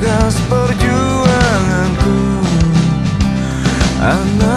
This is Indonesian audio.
gagas perjuanganku. Anak